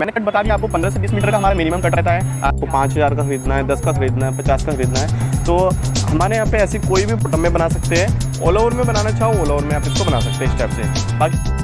मैंने कट बता दिया, आपको पंद्रह से बीस मीटर का हमारा मिनिमम कट रहता है। आपको पाँच हज़ार का खरीदना है, दस का खरीदना है, पचास का खरीदना है। तो हमारे यहाँ पे ऐसी कोई भी बटन में बना सकते हैं। ऑल ओवर में बनाना चाहो ऑल ओवर में आप इसको बना सकते हैं इस टाइप से। बाकी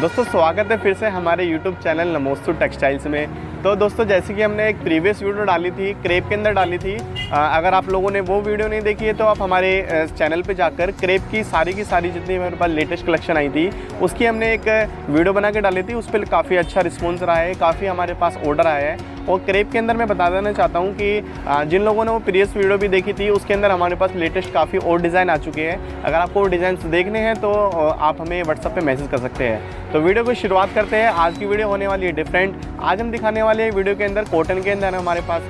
दोस्तों, स्वागत है फिर से हमारे YouTube चैनल नमोस्तु टेक्सटाइल्स में। तो दोस्तों, जैसे कि हमने एक प्रीवियस वीडियो डाली थी क्रेप के अंदर डाली थी अगर आप लोगों ने वो वीडियो नहीं देखी है तो आप हमारे चैनल पे जाकर क्रेप की सारी की सारी जितनी मेरे पास लेटेस्ट कलेक्शन आई थी, उसकी हमने एक वीडियो बना के डाली थी, उस पर काफ़ी अच्छा रिस्पॉन्स रहा है, काफ़ी हमारे पास ऑर्डर आया है। और क्रेप के अंदर मैं बता देना चाहता हूँ कि जिन लोगों ने वो प्रीवियस वीडियो भी देखी थी, उसके अंदर हमारे पास लेटेस्ट काफ़ी और डिज़ाइन आ चुके हैं। अगर आपको वो डिज़ाइन देखने हैं तो आप हमें व्हाट्सअप पे मैसेज कर सकते हैं। तो वीडियो को शुरुआत करते हैं। आज की वीडियो होने वाली है डिफरेंट आज हम दिखाने वाले हैं वीडियो के अंदर कॉटन के अंदर हमारे पास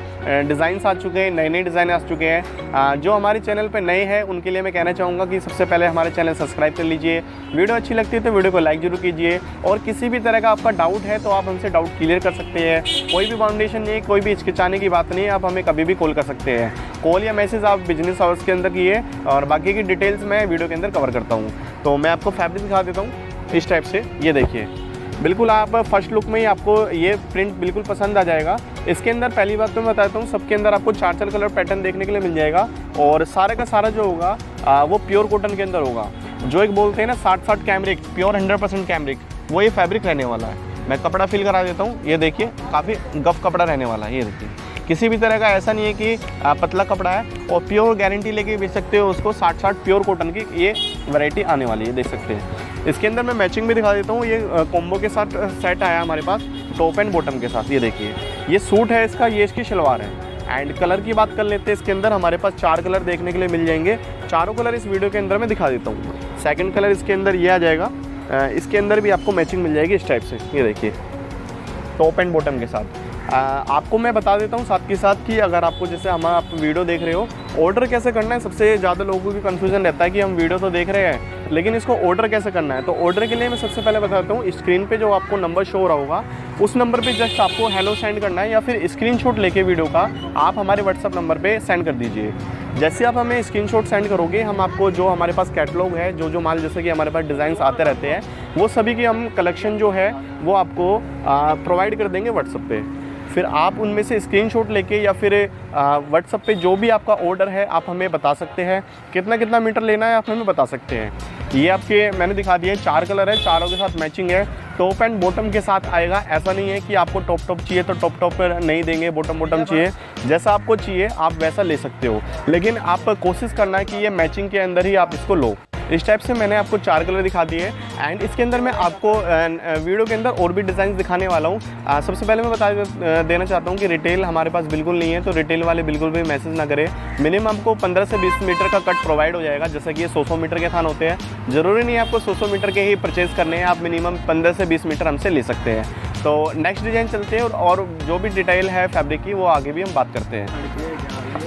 डिज़ाइंस आ चुके हैं नए नए डिज़ाइन आ चुके हैं। जो हमारे चैनल पर नए हैं, उनके लिए मैं कहना चाहूँगा कि सबसे पहले हमारे चैनल सब्सक्राइब कर लीजिए। वीडियो अच्छी लगती है तो वीडियो को लाइक ज़रूर कीजिए। और किसी भी तरह का आपका डाउट है तो आप हमसे डाउट क्लियर कर सकते हैं। कोई भी फाउंडेशन नहीं है कोई भी हिचकिचाने की बात नहीं है आप हमें कभी भी कॉल कर सकते हैं। कॉल या मैसेज आप बिज़नेस आवर्स के अंदर किए और बाकी की डिटेल्स मैं वीडियो के अंदर कवर करता हूँ। तो मैं आपको फैब्रिक दिखा देता हूँ इस टाइप से, ये देखिए। बिल्कुल आप फ़र्स्ट लुक में ही आपको ये प्रिंट बिल्कुल पसंद आ जाएगा। इसके अंदर पहली बात तो मैं बताता हूँ, सबके अंदर आपको चार चार कलर पैटर्न देखने के लिए मिल जाएगा और सारे का सारा जो होगा वो प्योर कॉटन के अंदर होगा। जो एक बोलते हैं ना, साठ साठ cambric pure hundred percent cambric वो ये फैब्रिक रहने वाला है। मैं कपड़ा फिल करा देता हूँ। ये देखिए, काफ़ी गफ कपड़ा रहने वाला है, ये देखिए। किसी भी तरह का ऐसा नहीं है कि पतला कपड़ा है और प्योर गारंटी लेके बेच सकते हो उसको साठ साठ प्योर कॉटन की ये वैरायटी आने वाली है देख सकते हैं। इसके अंदर मैं मैचिंग भी दिखा देता हूँ। ये कॉम्बो के साथ सेट आया हमारे पास टॉप एंड बॉटम के साथ, ये देखिए। ये सूट है इसका, ये इसकी शलवार है। एंड कलर की बात कर लेते हैं, इसके अंदर हमारे पास चार कलर देखने के लिए मिल जाएँगे। चारों कलर इस वीडियो के अंदर मैं दिखा देता हूँ। सेकंड कलर इसके अंदर ये आ जाएगा। इसके अंदर भी आपको मैचिंग मिल जाएगी इस टाइप से। ये देखिए। टॉप एंड बॉटम के साथ। आपको मैं बता देता हूँ साथ के साथ कि अगर आपको जैसे हम आप वीडियो देख रहे हो ऑर्डर कैसे करना है, सबसे ज़्यादा लोगों की कन्फ्यूज़न रहता है कि हम वीडियो तो देख रहे हैं, लेकिन इसको ऑर्डर कैसे करना है? तो ऑर्डर के लिए मैं सबसे पहले बताता हूँ स्क्रीन पे जो आपको नंबर शो हो रहा होगा, उस नंबर पे जस्ट आपको हेलो सेंड करना है या फिर स्क्रीनशॉट लेके वीडियो का आप हमारे व्हाट्सअप नंबर पे सेंड कर दीजिए। जैसे आप हमें स्क्रीनशॉट सेंड करोगे, हम आपको जो हमारे पास कैटलॉग है जो जो माल जैसे कि हमारे पास डिज़ाइन आते रहते हैं, वो सभी की हम कलेक्शन जो है, वो आपको प्रोवाइड कर देंगे व्हाट्सअप पे। फिर आप उनमें से स्क्रीनशॉट लेके या फिर व्हाट्सअप पे जो भी आपका ऑर्डर है आप हमें बता सकते हैं। कितना कितना मीटर लेना है आप हमें बता सकते हैं। ये आपके मैंने दिखा दिए चार कलर है चारों के साथ मैचिंग है। टॉप एंड बॉटम के साथ आएगा। ऐसा नहीं है कि आपको टॉप टॉप चाहिए तो टॉप टॉप पर नहीं देंगे बॉटम बॉटम चाहिए। जैसा आपको चाहिए आप वैसा ले सकते हो। लेकिन आप कोशिश करना है कि ये मैचिंग के अंदर ही आप इसको लो। इस टाइप से मैंने आपको चार कलर दिखा दिए एंड इसके अंदर मैं आपको वीडियो के अंदर और भी डिज़ाइन दिखाने वाला हूँ। सबसे पहले मैं बता देना चाहता हूँ कि रिटेल हमारे पास बिल्कुल नहीं है तो रिटेल वाले बिल्कुल भी मैसेज ना करें। मिनिमम आपको 15 से 20 मीटर का कट प्रोवाइड हो जाएगा, जैसे कि ये सौ सौ मीटर के थान होते हैं। ज़रूरी नहीं आपको सौ सौ मीटर के ही परचेज़ करने हैं, आप मिनिमम पंद्रह से बीस मीटर हमसे ले सकते हैं। तो नेक्स्ट डिज़ाइन चलते हैं और जो भी डिटेल है फैब्रिक की, वो आगे भी हम बात करते हैं।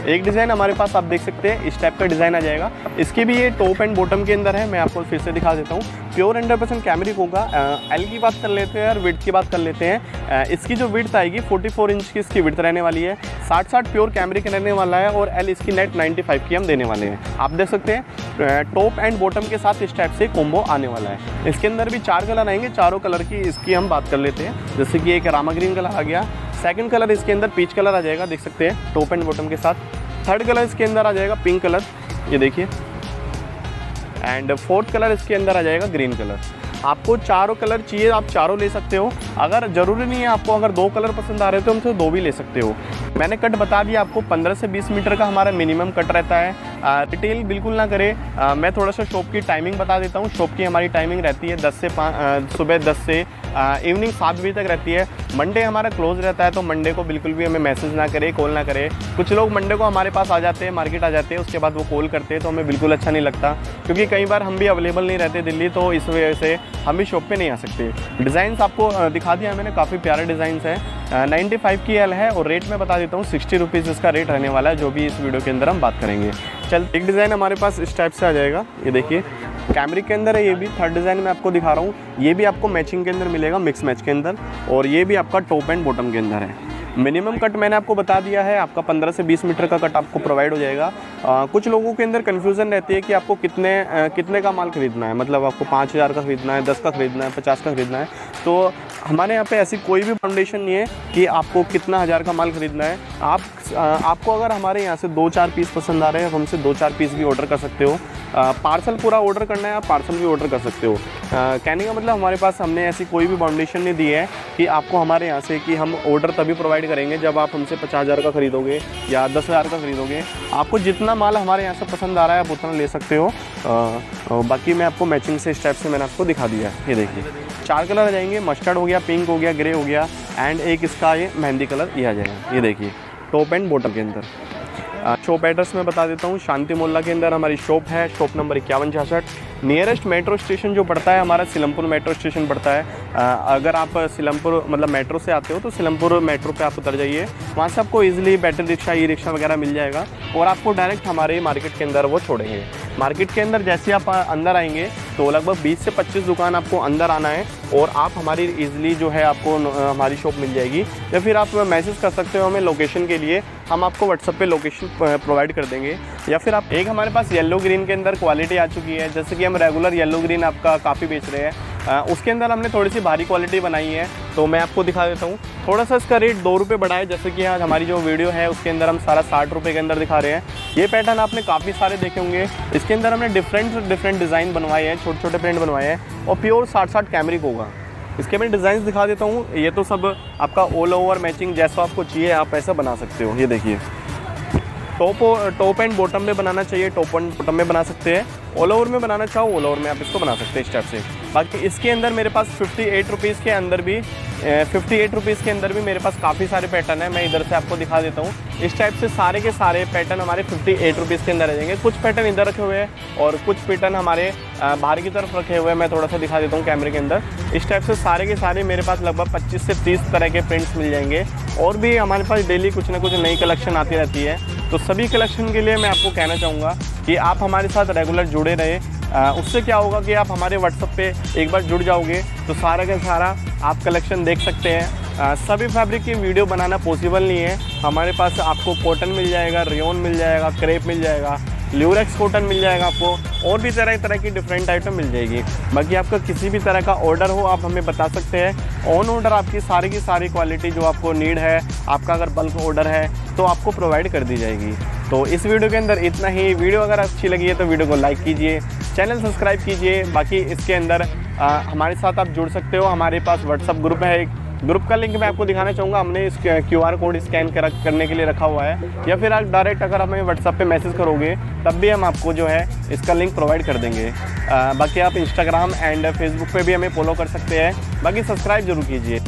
एक डिज़ाइन हमारे पास आप देख सकते हैं, इस टाइप का डिज़ाइन आ जाएगा। इसके भी ये टॉप एंड बॉटम के अंदर है, मैं आपको फिर से दिखा देता हूँ। प्योर हंड्रेड परसेंट कैमरिक होगा। एल की बात कर लेते हैं और विड्थ की बात कर लेते हैं। इसकी जो विड्थ आएगी 44 इंच की इसकी विड्थ रहने वाली है। साठ साठ प्योर कैमरिक रहने वाला है और एल इसकी नेट 95 की हम देने वाले हैं। आप देख सकते हैं टॉप एंड बॉटम के साथ इस टाइप से कॉम्बो आने वाला है। इसके अंदर भी चार कलर आएँगे, चारों कलर की इसकी हम बात कर लेते हैं। जैसे कि एक रामा ग्रीन कलर आ गया। सेकंड कलर इसके अंदर पीच कलर आ जाएगा, देख सकते हैं टॉप एंड बॉटम के साथ। थर्ड कलर इसके अंदर आ जाएगा पिंक कलर। ये देखिए। एंड फोर्थ कलर इसके अंदर आ जाएगा ग्रीन कलर। आपको चारों कलर चाहिए, आप चारों ले सकते हो। अगर ज़रूरी नहीं है आपको, अगर दो कलर पसंद आ रहे हो तो हमसे दो भी ले सकते हो। मैंने कट बता दिया आपको 15 से 20 मीटर का हमारा मिनिमम कट रहता है। रिटेल बिल्कुल ना करें। मैं थोड़ा सा शॉप की टाइमिंग बता देता हूँ। शॉप की हमारी टाइमिंग रहती है 10 से सुबह 10 से इवनिंग सात बजे तक रहती है। मंडे हमारा क्लोज रहता है तो मंडे को बिल्कुल भी हमें मैसेज ना करे कॉल ना करे। कुछ लोग मंडे को हमारे पास आ जाते हैं मार्केट आ जाते हैं, उसके बाद वो कॉल करते हैं तो हमें बिल्कुल अच्छा नहीं लगता। क्योंकि कई बार हम भी अवेलेबल नहीं रहते दिल्ली तो इस वजह से हम भी शॉप पे नहीं आ सकते। डिज़ाइंस आपको दिखा दिया मैंने, काफ़ी प्यारे डिज़ाइंस हैं। नाइन्टी फाइव की एल है, और रेट में बता देता हूँ सिक्सटी रुपीज़ इसका रेट रहने वाला है, जो भी इस वीडियो के अंदर हम बात करेंगे। चल, एक डिज़ाइन हमारे पास इस टाइप से आ जाएगा। ये देखिए कैमरे के अंदर है ये भी। थर्ड डिज़ाइन में आपको दिखा रहा हूँ। ये भी आपको मैचिंग के अंदर मिलेगा मिक्स मैच के अंदर। और ये भी आपका टॉप एंड बॉटम के अंदर है। मिनिमम कट मैंने आपको बता दिया है आपका 15 से 20 मीटर का कट आपको प्रोवाइड हो जाएगा। आ, कुछ लोगों के अंदर कन्फ्यूज़न रहती है कि आपको कितने आ, कितने का माल खरीदना है। मतलब आपको पाँच हज़ार का खरीदना है दस का खरीदना है पचास का खरीदना है। तो हमारे यहाँ पे ऐसी कोई भी फाउंडेशन नहीं है कि आपको कितना हज़ार का माल खरीदना है। आप आ, आपको अगर हमारे यहाँ से दो चार पीस पसंद आ रहे हैं हमसे दो चार पीस भी ऑर्डर कर सकते हो। पार्सल पूरा ऑर्डर करना है, आप पार्सल भी ऑर्डर कर सकते हो। कहने का मतलब हमारे पास हमने ऐसी कोई भी बाउंडेशन नहीं दी है कि आपको हमारे यहाँ से कि हम ऑर्डर तभी प्रोवाइड करेंगे जब आप हमसे पचास हज़ार का खरीदोगे या दस हज़ार का खरीदोगे। आपको जितना माल हमारे यहाँ से पसंद आ रहा है, आप उतना ले सकते हो। बाकी मैं आपको मैचिंग से स्टेप से मैंने आपको दिखा दिया है। ये देखिए, चार कलर आ जाएँगे मस्टर्ड हो गया पिंक हो गया ग्रे हो गया एंड एक इसका ये मेहंदी कलर ये आ जाएगा। ये देखिए टॉप एंड बॉटम के अंदर। शॉप एड्रेस में बता देता हूँ, शांति मोहल्ला के अंदर हमारी शॉप है शॉप नंबर इक्यावन छियासठ नियरेस्ट मेट्रो स्टेशन जो पड़ता है हमारा, सिलमपुर मेट्रो स्टेशन पड़ता है। अगर आप सिलमपुर मतलब मेट्रो से आते हो तो सिलमपुर मेट्रो पे आप उतर जाइए। वहाँ से आपको easily battery rickshaw e rickshaw वगैरह मिल जाएगा और आपको डायरेक्ट हमारे मार्केट के अंदर वो छोड़ेंगे। मार्केट के अंदर जैसे आप अंदर आएँगे तो लगभग 20 से 25 दुकान आपको अंदर आना है और आप हमारी इजली जो है आपको हमारी शॉप मिल जाएगी। या फिर आप मैसेज कर सकते हो हमें लोकेशन के लिए, हम आपको व्हाट्सअप पे लोकेशन प्रोवाइड कर देंगे। या फिर आप, एक हमारे पास येलो ग्रीन के अंदर क्वालिटी आ चुकी है, जैसे कि हम रेगुलर येलो ग्रीन आपका काफ़ी बेच रहे हैं। उसके अंदर हमने थोड़ी सी भारी क्वालिटी बनाई है तो मैं आपको दिखा देता हूँ। थोड़ा सा इसका रेट दो रुपये बढ़ा है, जैसे कि आज हमारी जो वीडियो है, उसके अंदर हम सारा साठ रुपये के अंदर दिखा रहे हैं। ये पैटर्न आपने काफ़ी सारे देखे होंगे। इसके अंदर हमने डिफरेंट डिफरेंट डिज़ाइन बनवाए हैं छोटे छोटे प्रिंट बनवाए हैं, और प्योर साठ साठ कैमरिक होगा। इसके मैं डिज़ाइन दिखा देता हूँ। ये तो सब आपका ऑल ओवर मैचिंग जैसा आपको चाहिए, आप ऐसा बना सकते हो। ये देखिए। टॉप टॉप एंड बॉटम में बनाना चाहिए, टॉप एंड बॉटम में बना सकते हैं। ऑल ओवर में बनाना चाहो ऑल ओवर में आप इसको बना सकते हैं इस टाइप से। बाकी इसके अंदर मेरे पास फिफ्टी एट रुपीज़ के अंदर भी फिफ्टी एट रुपीज़ के अंदर भी मेरे पास काफ़ी सारे पैटर्न है। मैं इधर से आपको दिखा देता हूँ। इस टाइप से सारे के सारे पैटर्न हमारे फिफ्टी एट रुपीज़ के अंदर जाएँगे। कुछ पैटर्न इधर रखे हुए हैं और कुछ पैटर्न हमारे बाहर की तरफ़ रखे हुए हैं। मैं थोड़ा सा दिखा देता हूँ कैमरे के अंदर। इस टाइप से सारे के सारे मेरे पास लगभग पच्चीस से तीस तरह के प्रिंट्स मिल जाएँगे। और भी हमारे पास डेली कुछ ना कुछ नई कलेक्शन आती रहती है। तो सभी कलेक्शन के लिए मैं आपको कहना चाहूँगा कि आप हमारे साथ रेगुलर जुड़े रहे। आ, उससे क्या होगा कि आप हमारे व्हाट्सअप पे एक बार जुड़ जाओगे तो सारा का सारा आप कलेक्शन देख सकते हैं। आ, सभी फैब्रिक की वीडियो बनाना पॉसिबल नहीं है। हमारे पास आपको कॉटन मिल जाएगा रेन मिल जाएगा क्रेप मिल जाएगा। ल्यूरेक्स कॉटन मिल जाएगा आपको और भी तरह तरह की डिफरेंट आइटम मिल जाएगी। बाकी आपका किसी भी तरह का ऑर्डर हो आप हमें बता सकते हैं। ऑन ऑर्डर आपकी सारी की सारी क्वालिटी जो आपको नीड है आपका अगर बल्क ऑर्डर है तो आपको प्रोवाइड कर दी जाएगी। तो इस वीडियो के अंदर इतना ही। वीडियो अगर अच्छी लगी है तो वीडियो को लाइक कीजिए चैनल सब्सक्राइब कीजिए। बाकी इसके अंदर आ, हमारे साथ आप जुड़ सकते हो। हमारे पास व्हाट्सअप ग्रुप है एक। ग्रुप का लिंक मैं आपको दिखाना चाहूँगा। हमने इस क्यू आर कोड स्कैन कर, करने के लिए रखा हुआ है। या फिर आप डायरेक्ट अगर हमें व्हाट्सअप पे मैसेज करोगे तब भी हम आपको जो है इसका लिंक प्रोवाइड कर देंगे। आ, बाकी आप इंस्टाग्राम एंड फेसबुक पे भी हमें फॉलो कर सकते हैं। बाकी सब्सक्राइब ज़रूर कीजिए।